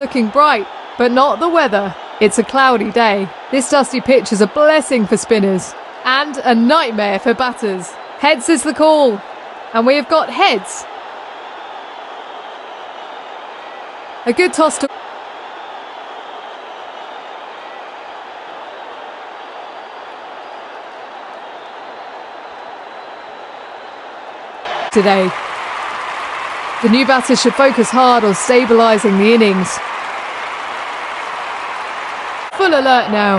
Looking bright, but not the weather. It's a cloudy day. This dusty pitch is a blessing for spinners and a nightmare for batters. Heads is the call, and we have got heads. A good toss to. Today. The new batters should focus hard on stabilising the innings. Full alert now.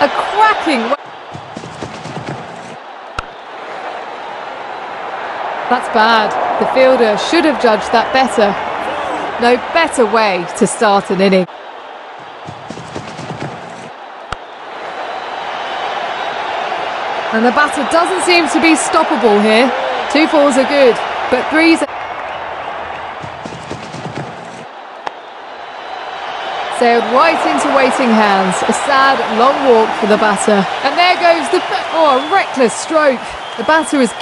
A cracking. That's bad. The fielder should have judged that better. No better way to start an inning. And the batter doesn't seem to be stoppable here. Two fours are good, but threes. Sailed right into waiting hands. A sad, long walk for the batter. And there goes the. Oh, a reckless stroke. The batter is.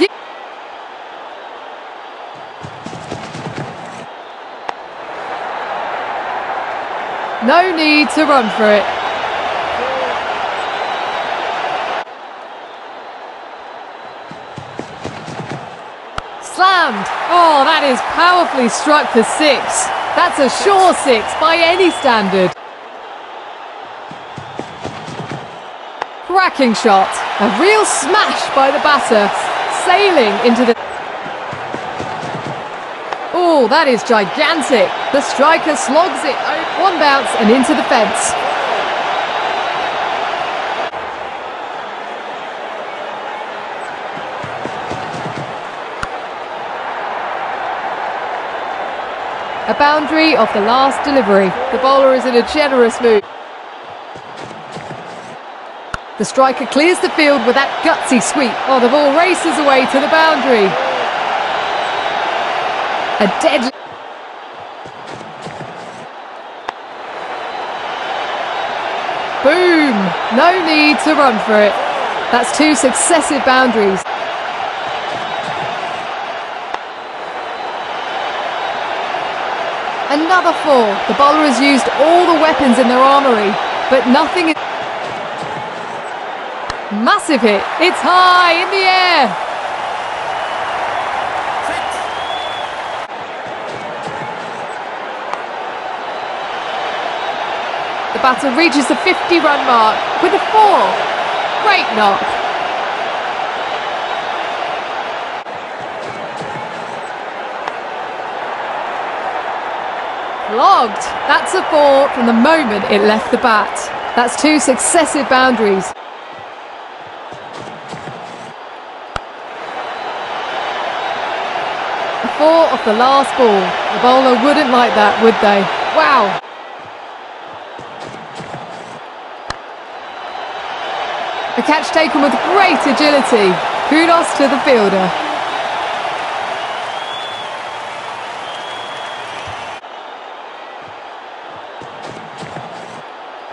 No need to run for it. Oh, that is powerfully struck for six. That's a sure six by any standard. Cracking shot. A real smash by the batter. Sailing into the... Oh, that is gigantic. The striker slogs it. One bounce and into the fence. A boundary off the last delivery. The bowler is in a generous mood. The striker clears the field with that gutsy sweep. Oh, the ball races away to the boundary. A deadly... Boom! No need to run for it. That's two successive boundaries. Another four. The bowler has used all the weapons in their armoury, but nothing. Massive hit. It's high in the air. The batter reaches the 50 run mark with a four. Great knock. Logged. That's a four from the moment it left the bat. That's two successive boundaries. Four off the last ball. The bowler wouldn't like that, would they? Wow. A catch taken with great agility. Kudos to the fielder.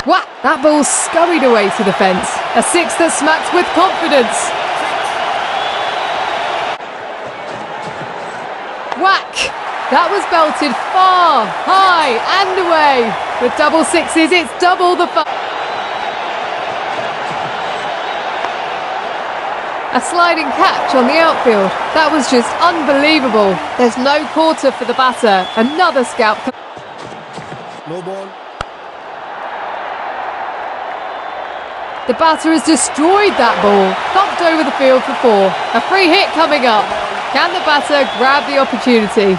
What? That ball scurried away to the fence. A six that smacked with confidence. Whack! That was belted far, high and away. With double sixes, it's double the fun. A sliding catch on the outfield. That was just unbelievable. There's no quarter for the batter. Another scalp. No ball. The batter has destroyed that ball. Thumped over the field for four. A free hit coming up. Can the batter grab the opportunity?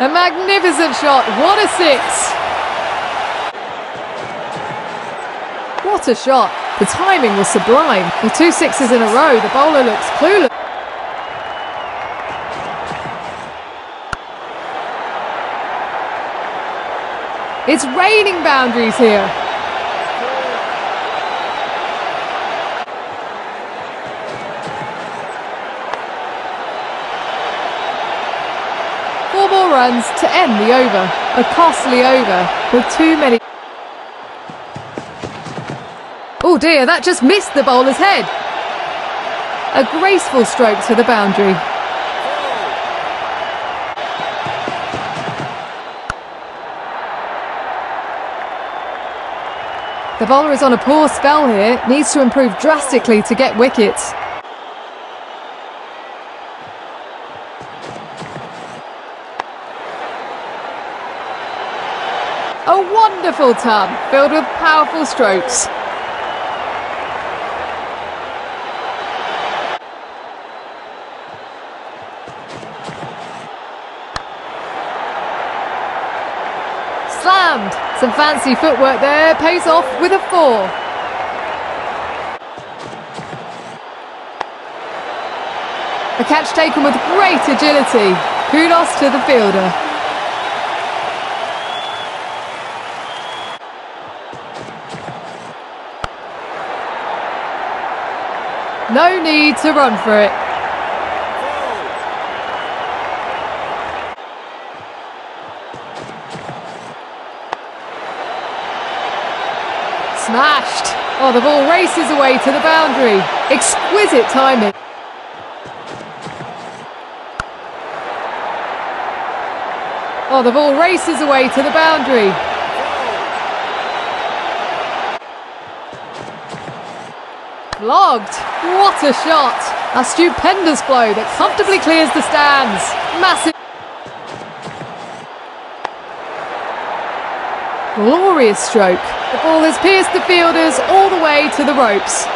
A magnificent shot. What a six. What a shot. The timing was sublime. The two sixes in a row. The bowler looks clueless. It's raining boundaries here. Four more runs to end the over. A costly over with too many. Oh dear, that just missed the bowler's head. A graceful stroke to the boundary. The bowler is on a poor spell here, needs to improve drastically to get wickets. A wonderful ton, filled with powerful strokes. Slammed. Some fancy footwork there, pays off with a four. A catch taken with great agility. Kudos to the fielder. No need to run for it. Smashed. Oh, the ball races away to the boundary. Exquisite timing. Oh, the ball races away to the boundary. Logged. What a shot. A stupendous blow that comfortably clears the stands. Massive. Glorious stroke. The ball has pierced the fielders all the way to the ropes.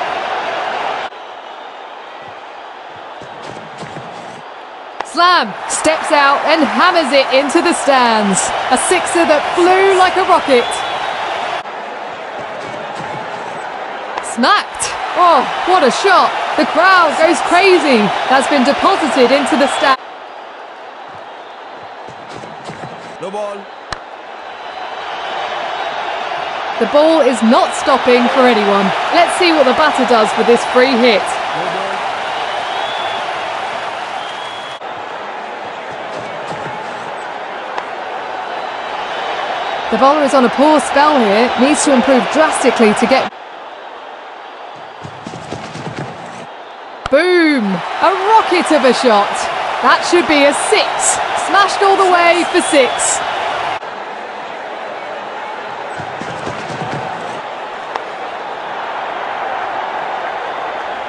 Slam steps out and hammers it into the stands. A sixer that flew like a rocket. Smacked. Oh, what a shot. The crowd goes crazy. That's been deposited into the stand. No ball. The ball is not stopping for anyone. Let's see what the batter does with this free hit. The bowler is on a poor spell here, needs to improve drastically to get. Boom! A rocket of a shot. That should be a six. Smashed all the way for six.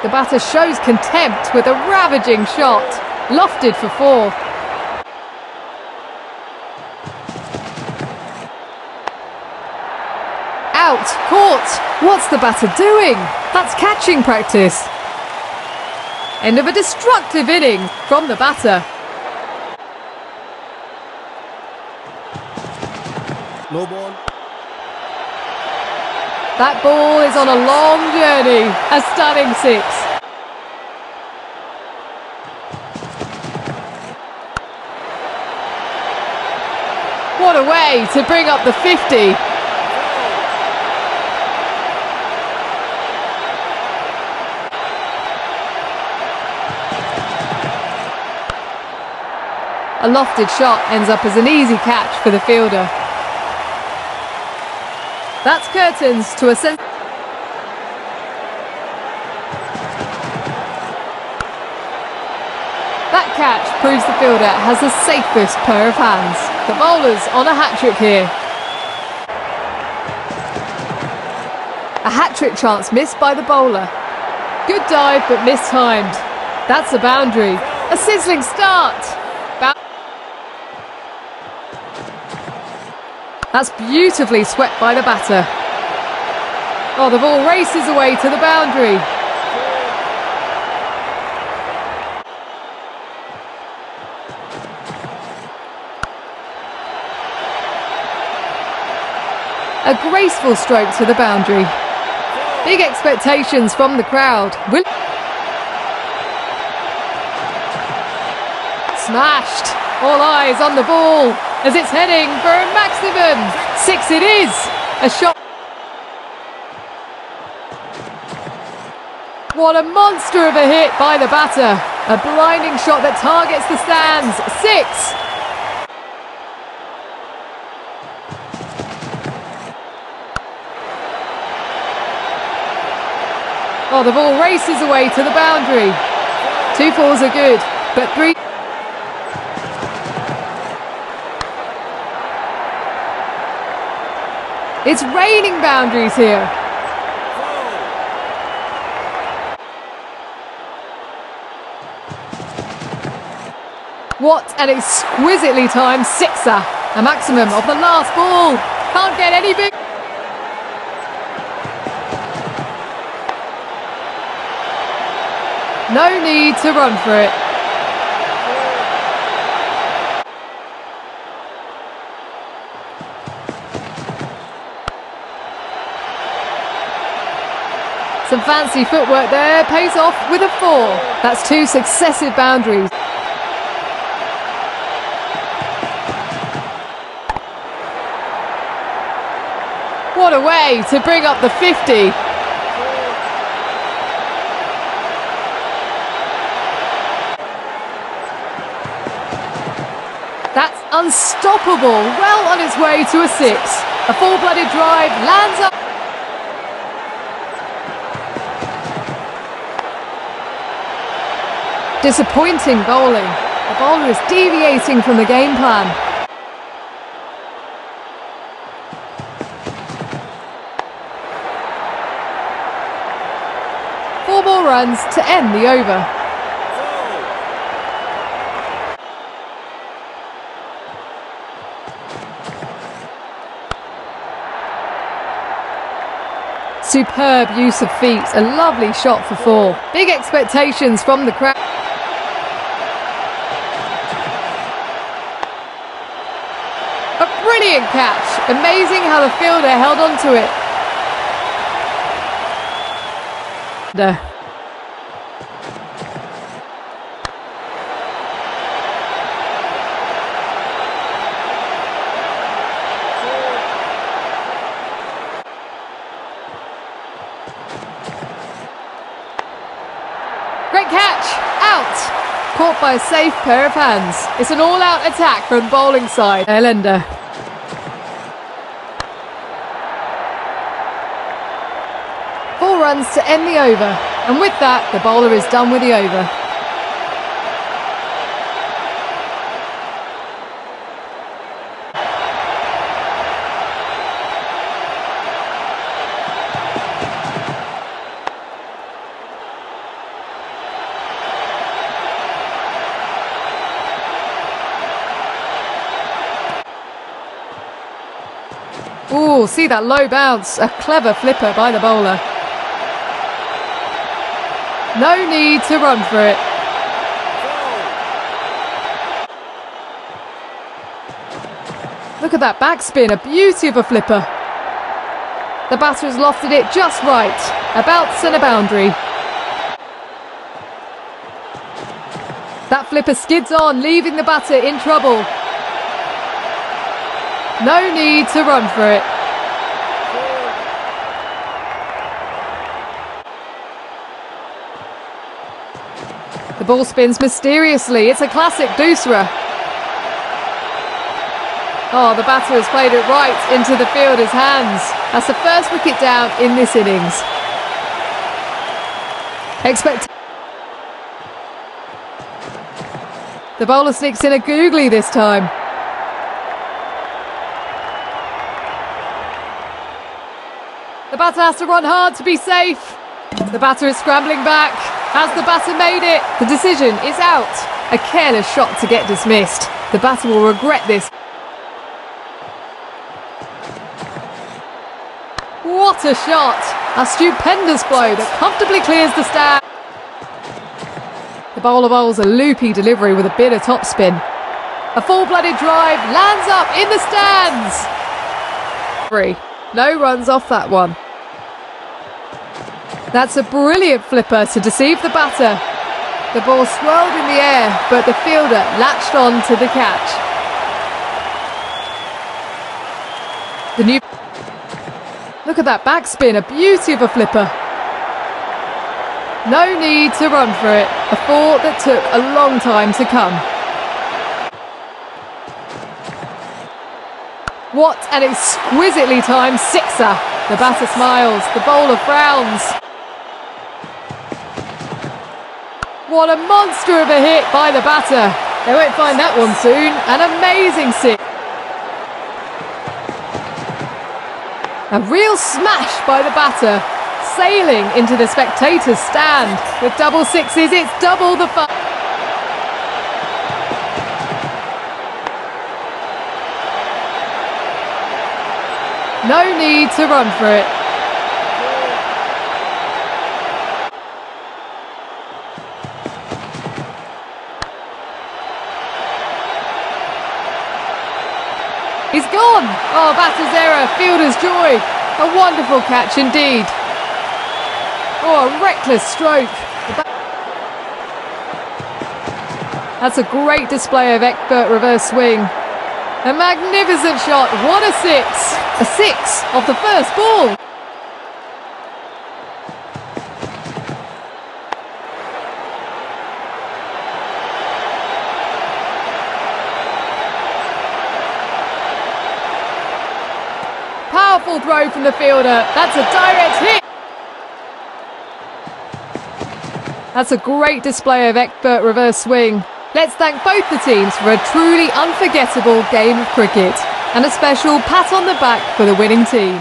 The batter shows contempt with a ravaging shot. Lofted for four. Out, caught. What's the batter doing? That's catching practice. End of a destructive inning from the batter. No ball. That ball is on a long journey. A stunning six. What a way to bring up the 50. A lofted shot ends up as an easy catch for the fielder. That's curtains to a sen- That catch proves the fielder has the safest pair of hands. The bowler's on a hat trick here. A hat trick chance missed by the bowler. Good dive but mistimed. That's a boundary. A sizzling start. That's beautifully swept by the batter. Oh, the ball races away to the boundary. A graceful stroke to the boundary. Big expectations from the crowd. Will- Smashed. All eyes on the ball as it's heading for a maximum. Six it is. A shot. What a monster of a hit by the batter. A blinding shot that targets the stands. Six. Oh, the ball races away to the boundary. Two fours are good, but three. It's raining boundaries here. What an exquisitely timed sixer. A maximum of the last ball. Can't get any big. No need to run for it. Some fancy footwork there, pays off with a four. That's two successive boundaries. What a way to bring up the 50. That's unstoppable. Well on its way to a six. A full-blooded drive lands up. Disappointing bowling. The bowler is deviating from the game plan. Four more runs to end the over. Superb use of feet, a lovely shot for four. Big expectations from the crowd. Brilliant catch. Amazing how the fielder held on to it. The Great catch! Out! Caught by a safe pair of hands. It's an all-out attack from bowling side. Elender. Four runs to end the over. And with that, the bowler is done with the over. Ooh, see that low bounce. A clever flipper by the bowler. No need to run for it. Look at that backspin, a beauty of a flipper. The batter has lofted it just right, about centre boundary. That flipper skids on, leaving the batter in trouble. No need to run for it. The ball spins mysteriously. It's a classic Doosra. Oh, the batter has played it right into the fielder's hands. That's the first wicket down in this innings. Expect. The bowler sneaks in a googly this time. The batter has to run hard to be safe. The batter is scrambling back. Has the batter made it? The decision is out. A careless shot to get dismissed. The batter will regret this. What a shot! A stupendous blow that comfortably clears the stand. The bowler bowls a loopy delivery with a bit of topspin. A full-blooded drive lands up in the stands. Three. No runs off that one. That's a brilliant flipper to deceive the batter. The ball swirled in the air, but the fielder latched on to the catch. The new. Look at that backspin, a beauty of a flipper. No need to run for it. A four that took a long time to come. What an exquisitely timed sixer. The batter smiles, the bowler frowns. What a monster of a hit by the batter. They won't find that one soon. An amazing six. A real smash by the batter, sailing into the spectators' stand. With double sixes, it's double the fun. No need to run for it. He's gone. Oh, batter's error, fielder's joy. A wonderful catch indeed. Oh, a reckless stroke. That's a great display of expert reverse swing. A magnificent shot. What a six. A six off the first ball. Throw from the fielder. That's a direct hit. That's a great display of expert reverse swing. Let's thank both the teams for a truly unforgettable game of cricket and a special pat on the back for the winning team.